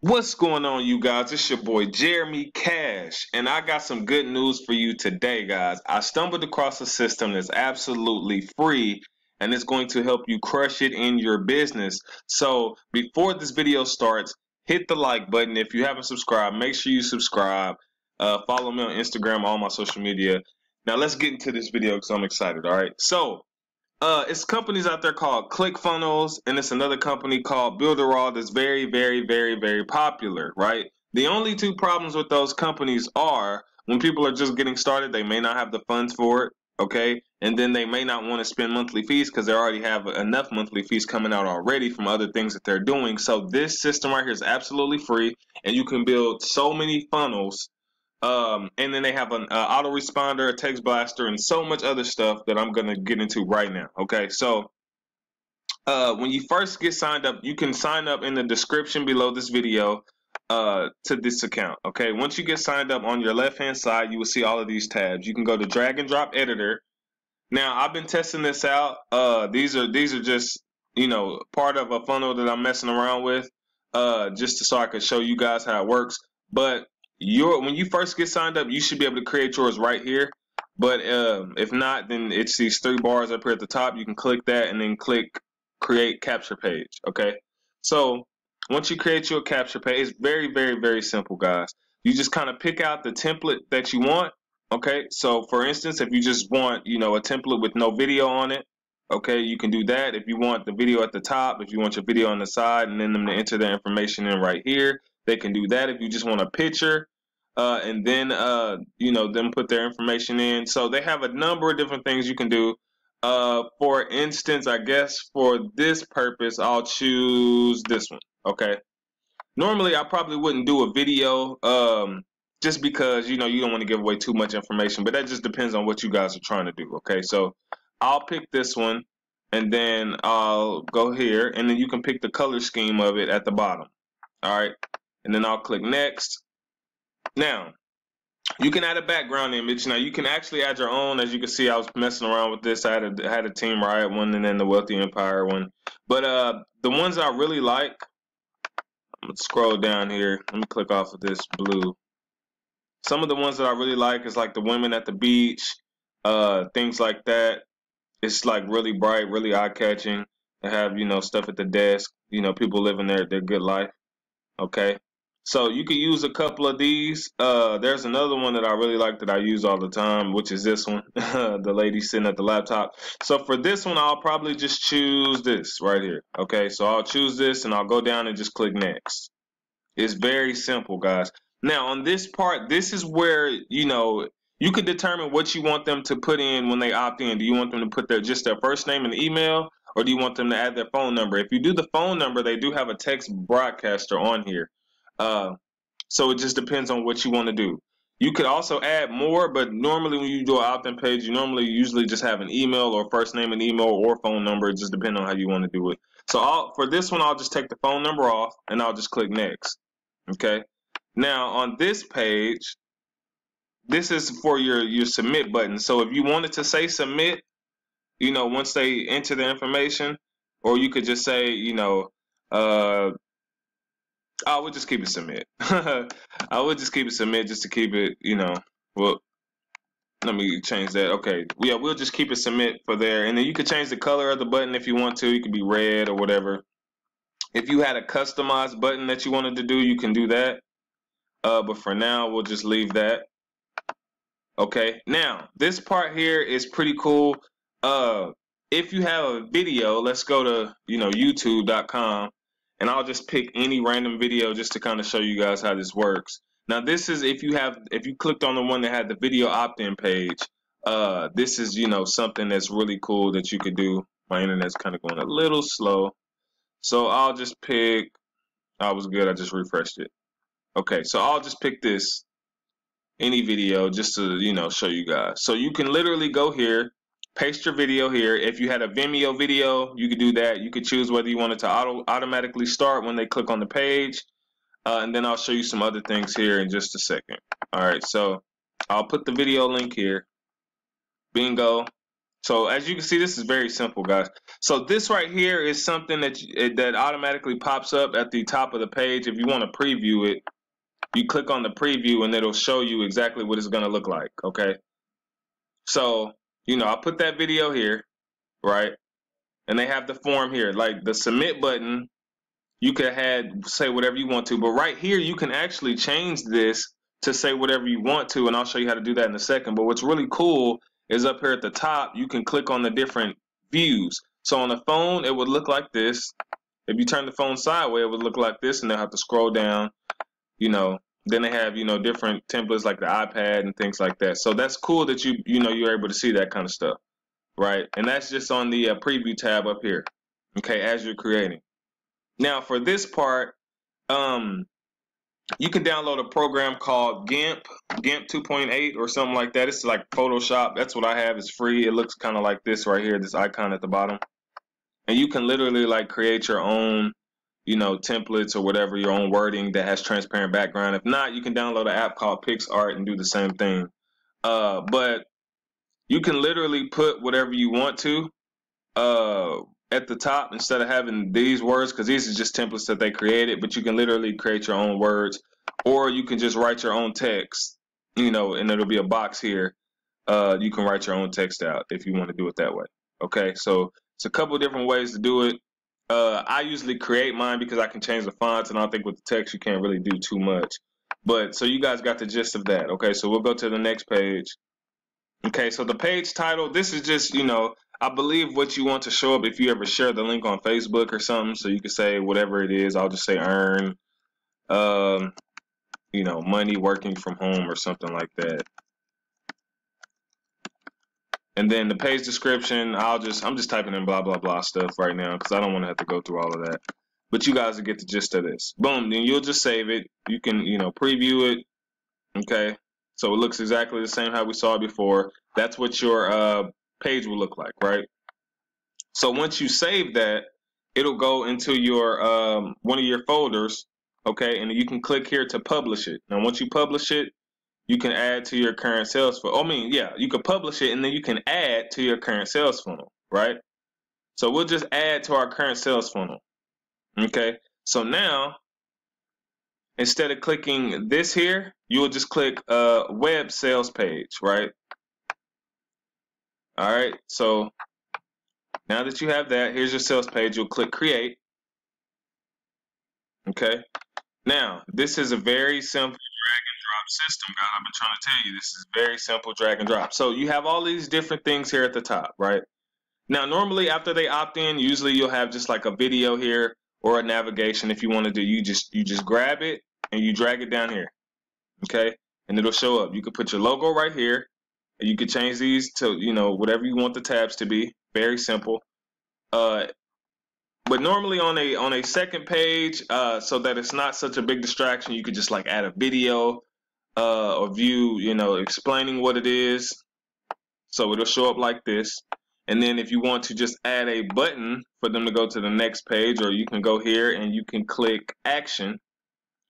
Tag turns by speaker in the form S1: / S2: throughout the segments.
S1: What's going on, you guys? It's your boy Jeremy Cash, and I got some good news for you today, guys. I stumbled across a system that's absolutely free and it's going to help you crush it in your business. So, before this video starts, hit the like button. If you haven't subscribed, make sure you subscribe. Uh, follow me on Instagram, all my social media. Now, let's get into this video because I'm excited, all right? So, uh, it's companies out there called ClickFunnels, and it's another company called Builderall that's very, very, very, very popular, right? The only two problems with those companies are when people are just getting started, they may not have the funds for it, okay? And then they may not want to spend monthly fees because they already have enough monthly fees coming out already from other things that they're doing. So this system right here is absolutely free, and you can build so many funnels um, and then they have an uh, autoresponder, a text blaster, and so much other stuff that I'm gonna get into right now. Okay, so uh, when you first get signed up, you can sign up in the description below this video uh, to this account. Okay, once you get signed up on your left hand side, you will see all of these tabs. You can go to drag and drop editor. Now I've been testing this out. Uh, these are these are just you know part of a funnel that I'm messing around with, uh, just to, so I could show you guys how it works. But your when you first get signed up, you should be able to create yours right here. But um, if not, then it's these three bars up here at the top. You can click that and then click create capture page. Okay. So once you create your capture page, it's very, very, very simple, guys. You just kind of pick out the template that you want. Okay. So for instance, if you just want, you know, a template with no video on it, okay, you can do that. If you want the video at the top, if you want your video on the side, and then them to enter their information in right here, they can do that. If you just want a picture, uh, and then uh, you know them put their information in. So they have a number of different things you can do. Uh, for instance, I guess for this purpose, I'll choose this one. Okay. Normally, I probably wouldn't do a video um, just because you know you don't want to give away too much information, but that just depends on what you guys are trying to do. Okay, so I'll pick this one, and then I'll go here, and then you can pick the color scheme of it at the bottom. All right and then I'll click next. Now, you can add a background image. Now you can actually add your own. As you can see, I was messing around with this. I had a, had a Team Riot one and then the Wealthy Empire one. But uh, the ones I really like, I'm gonna scroll down here. Let me click off of this blue. Some of the ones that I really like is like the women at the beach, uh, things like that. It's like really bright, really eye catching. They have you know stuff at the desk. You know people living their their good life. Okay. So you could use a couple of these. Uh, there's another one that I really like that I use all the time, which is this one, the lady sitting at the laptop. So for this one, I'll probably just choose this right here. Okay, so I'll choose this and I'll go down and just click next. It's very simple, guys. Now on this part, this is where, you know, you could determine what you want them to put in when they opt in. Do you want them to put their just their first name and email, or do you want them to add their phone number? If you do the phone number, they do have a text broadcaster on here. Uh, so it just depends on what you want to do. You could also add more, but normally when you do an opt-in page, you normally usually just have an email or first name and email or phone number. Just depends on how you want to do it. So I'll, for this one, I'll just take the phone number off and I'll just click next. Okay. Now on this page, this is for your, your submit button. So if you wanted to say submit, you know, once they enter the information, or you could just say, you know, uh, I would just keep it submit. I would just keep it submit just to keep it, you know, well, let me change that. Okay, yeah, we'll just keep it submit for there. And then you could change the color of the button if you want to. It could be red or whatever. If you had a customized button that you wanted to do, you can do that. Uh, but for now, we'll just leave that. Okay, now this part here is pretty cool. Uh, if you have a video, let's go to, you know, youtube.com and I'll just pick any random video just to kind of show you guys how this works. Now this is if you have if you clicked on the one that had the video opt-in page, uh, this is you know something that's really cool that you could do. My internet's kind of going a little slow, so I'll just pick. I was good. I just refreshed it. Okay, so I'll just pick this any video just to you know show you guys. So you can literally go here paste your video here. If you had a Vimeo video, you could do that. You could choose whether you wanted to auto automatically start when they click on the page. Uh, and then I'll show you some other things here in just a second. All right, so I'll put the video link here. Bingo. So as you can see, this is very simple, guys. So this right here is something that that automatically pops up at the top of the page. If you want to preview it, you click on the preview and it'll show you exactly what it's going to look like. Okay. So, you know, I'll put that video here, right? And they have the form here, like the submit button. You could have say whatever you want to, but right here you can actually change this to say whatever you want to, and I'll show you how to do that in a second. But what's really cool is up here at the top, you can click on the different views. So on the phone, it would look like this. If you turn the phone sideways, it would look like this, and they'll have to scroll down, you know. Then they have, you know, different templates like the iPad and things like that. So that's cool that you, you know, you're able to see that kind of stuff, right? And that's just on the uh, preview tab up here, okay, as you're creating. Now for this part, um, you can download a program called GIMP, GIMP 2.8 or something like that. It's like Photoshop. That's what I have. It's free. It looks kind of like this right here, this icon at the bottom. And you can literally like create your own, you know, templates or whatever, your own wording that has transparent background. If not, you can download an app called PicsArt and do the same thing. Uh, but you can literally put whatever you want to. Uh, at the top instead of having these words because these are just templates that they created but you can literally create your own words or you can just write your own text you know and it'll be a box here uh, you can write your own text out if you want to do it that way okay so it's a couple different ways to do it uh, I usually create mine because I can change the fonts and I think with the text you can't really do too much but so you guys got the gist of that okay so we'll go to the next page okay so the page title this is just you know I believe what you want to show up if you ever share the link on Facebook or something, so you can say whatever it is. I'll just say earn, um, you know, money working from home or something like that. And then the page description, I'll just I'm just typing in blah blah blah stuff right now because I don't want to have to go through all of that. But you guys will get the gist of this. Boom, then you'll just save it. You can you know preview it. Okay, so it looks exactly the same how we saw it before. That's what your uh, page will look like, right? So once you save that, it'll go into your um, one of your folders, okay? And you can click here to publish it. Now, once you publish it, you can add to your current sales funnel. I mean, yeah, you can publish it and then you can add to your current sales funnel, right? So we'll just add to our current sales funnel, okay? So now, instead of clicking this here, you will just click uh, web sales page, right? All right, so now that you have that, here's your sales page. You'll click create. Okay. Now, this is a very simple system, guys. I've been trying to tell you this is very simple drag and drop. So you have all these different things here at the top, right? Now, normally after they opt in, usually you'll have just like a video here or a navigation. If you want to do, you just you just grab it and you drag it down here, okay? And it'll show up. You can put your logo right here. You could change these to, you know, whatever you want the tabs to be. Very simple. Uh, but normally on a on a second page, uh, so that it's not such a big distraction, you could just like add a video uh, or view, you know, explaining what it is. So it'll show up like this. And then if you want to just add a button for them to go to the next page, or you can go here and you can click action,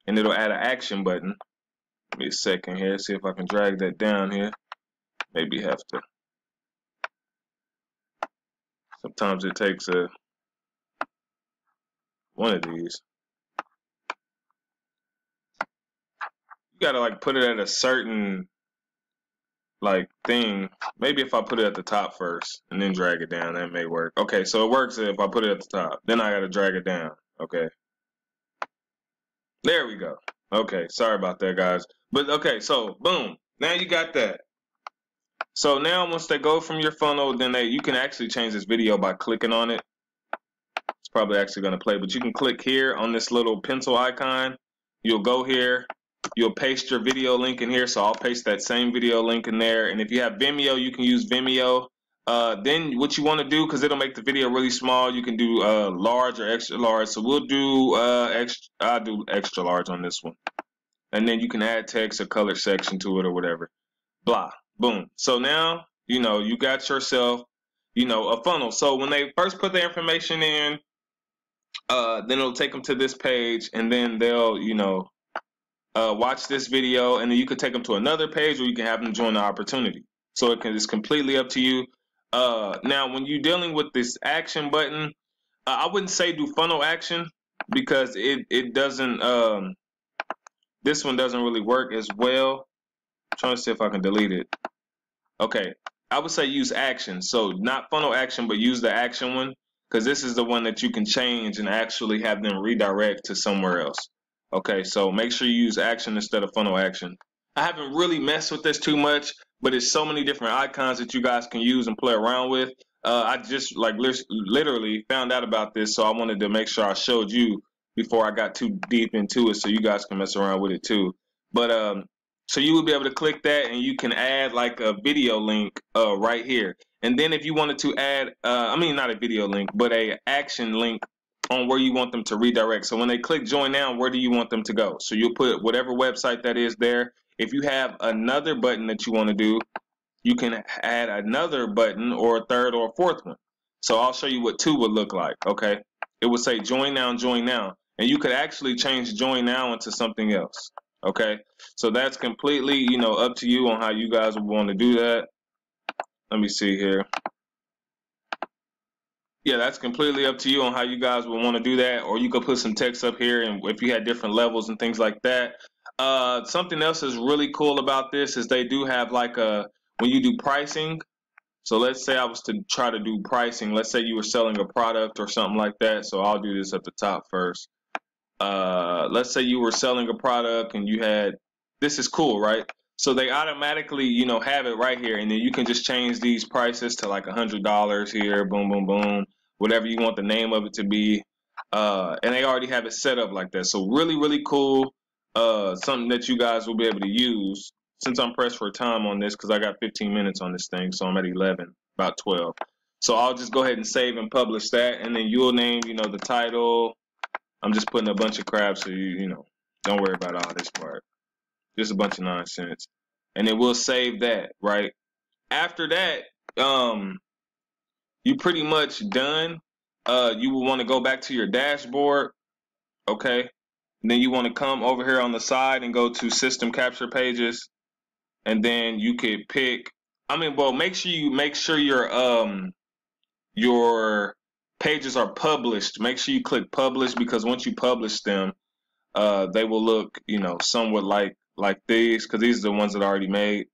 S1: and it'll add an action button. Give me a second here, see if I can drag that down here maybe have to. Sometimes it takes a one of these. You gotta like put it at a certain like thing. Maybe if I put it at the top first and then drag it down, that may work. Okay, so it works if I put it at the top. Then I gotta drag it down. Okay. There we go. Okay, sorry about that, guys. But okay, so boom. Now you got that. So now once they go from your funnel, then they you can actually change this video by clicking on it. It's probably actually to play, but you can click here on this little pencil icon. You'll go here. You'll paste your video link in here. So I'll paste that same video link in there. And if you have Vimeo, you can use Vimeo. Uh, then what you want to do, because it'll make the video really small, you can do uh, large or extra large. So we'll do uh, extra. I'll do extra large on this one, and then you can add text or color section to it or whatever. Blah. Boom. So now, you know, you got yourself, you know, a funnel. So when they first put the information in, uh, then it'll take them to this page and then they'll, you know, uh, watch this video and then you could take them to another page or you can have them join the opportunity. So it can, it's completely up to you. Uh, now, when you're dealing with this action button, uh, I wouldn't say do funnel action because it it doesn't. Um, this one doesn't really work as well. I'm trying to see if I can delete it. Okay, I would say use action. So not funnel action, but use the action one because this is the one that you can change and actually have them redirect to somewhere else. Okay, so make sure you use action instead of funnel action. I haven't really messed with this too much, but it's so many different icons that you guys can use and play around with. Uh, I just like literally found out about this, so I wanted to make sure I showed you before I got too deep into it, so you guys can mess around with it too. But um, so you will be able to click that, and you can add like a video link uh, right here. And then if you wanted to add, uh, I mean not a video link, but a action link on where you want them to redirect. So when they click join now, where do you want them to go? So you'll put whatever website that is there. If you have another button that you want to do, you can add another button or a third or a fourth one. So I'll show you what two would look like. Okay. It would say join now, join now. And you could actually change join now into something else. Okay. So that's completely, you know, up to you on how you guys would want to do that. Let me see here yeah, that's completely up to you on how you guys would want to do that, or you could put some text up here, and if you had different levels and things like that. Uh, something else is really cool about this is they do have like a when you do pricing. So let's say I was to try to do pricing. Let's say you were selling a product or something like that. So I'll do this at the top first. Uh, let's say you were selling a product and you had this is cool, right? So they automatically, you know, have it right here, and then you can just change these prices to like a hundred dollars here, boom, boom, boom whatever you want the name of it to be. Uh, and they already have it set up like that. So really, really cool. Uh, something that you guys will be able to use. Since I'm pressed for time on this, because I got 15 minutes on this thing, so I'm at 11, about 12. So I'll just go ahead and save and publish that, and then you'll name, you know, the title. I'm just putting a bunch of crap, so you, you know, don't worry about all this part. Just a bunch of nonsense, and then we'll save that, right? After that, um, you pretty much done. Uh, you will want to go back to your dashboard, okay? And then you want to come over here on the side and go to system capture pages, and then you could pick. I mean, well, make sure you make sure your um your pages are published. Make sure you click publish because once you publish them, uh, they will look, you know, somewhat like like these because these are the ones that are already made.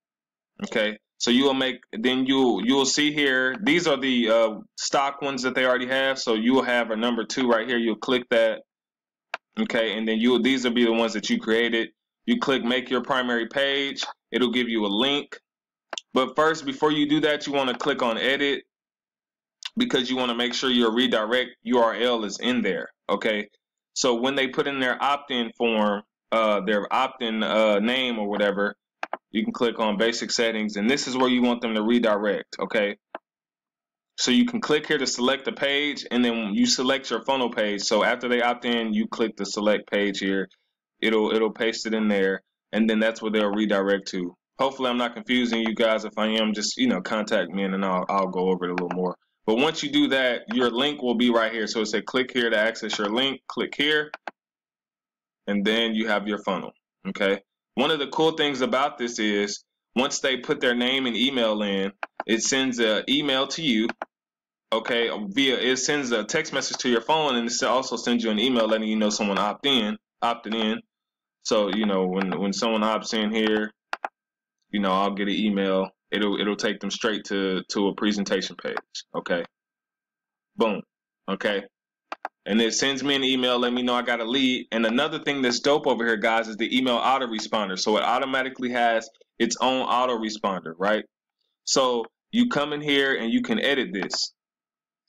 S1: Okay, so you will make then you you will see here these are the uh, stock ones that they already have. So you will have a number two right here. You'll click that, okay, and then you these will be the ones that you created. You click make your primary page. It'll give you a link. But first, before you do that, you want to click on edit because you want to make sure your redirect URL is in there. Okay. So when they put in their opt-in form, uh, their opt-in uh, name or whatever, you can click on basic settings and this is where you want them to redirect okay? So you can click here to select the page and then you select your funnel page. So after they opt in you click the select page here. It'll it'll paste it in there and then that's where they'll redirect to. Hopefully I'm not confusing you guys. If I am just you know contact me and then I'll, I'll go over it a little more. But once you do that your link will be right here. So it says click here to access your link click here and then you have your funnel okay one of the cool things about this is once they put their name and email in, it sends an email to you. Okay, via it sends a text message to your phone, and it also sends you an email letting you know someone opted in, opted in. So you know when when someone opts in here, you know I'll get an email. It'll it'll take them straight to to a presentation page. Okay, boom. Okay, and it sends me an email letting me know I got a lead. And another thing that's dope over here, guys, is the email autoresponder. So it automatically has its own autoresponder, right? So you come in here and you can edit this,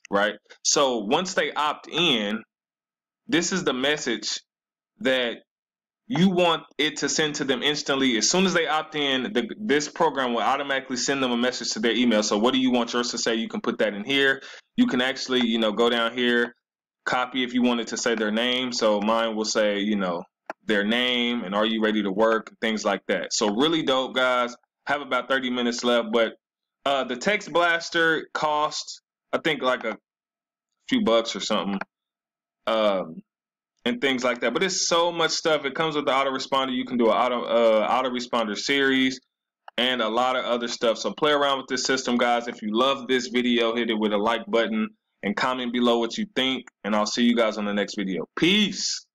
S1: right? So once they opt in, this is the message that you want it to send to them instantly. As soon as they opt in, the, this program will automatically send them a message to their email. So what do you want yours to say? You can put that in here. You can actually, you know, go down here copy if you wanted to say their name. So mine will say, you know, their name and are you ready to work, things like that. So really dope, guys. Have about 30 minutes left, but uh, the text blaster costs, I think, like a few bucks or something, um, and things like that. But it's so much stuff. It comes with the autoresponder. You can do an auto uh, autoresponder series. and a lot of other stuff. So play around with this system, guys. If you love this video, hit it with a like button and comment below what you think. And I'll see you guys on the next video. Peace.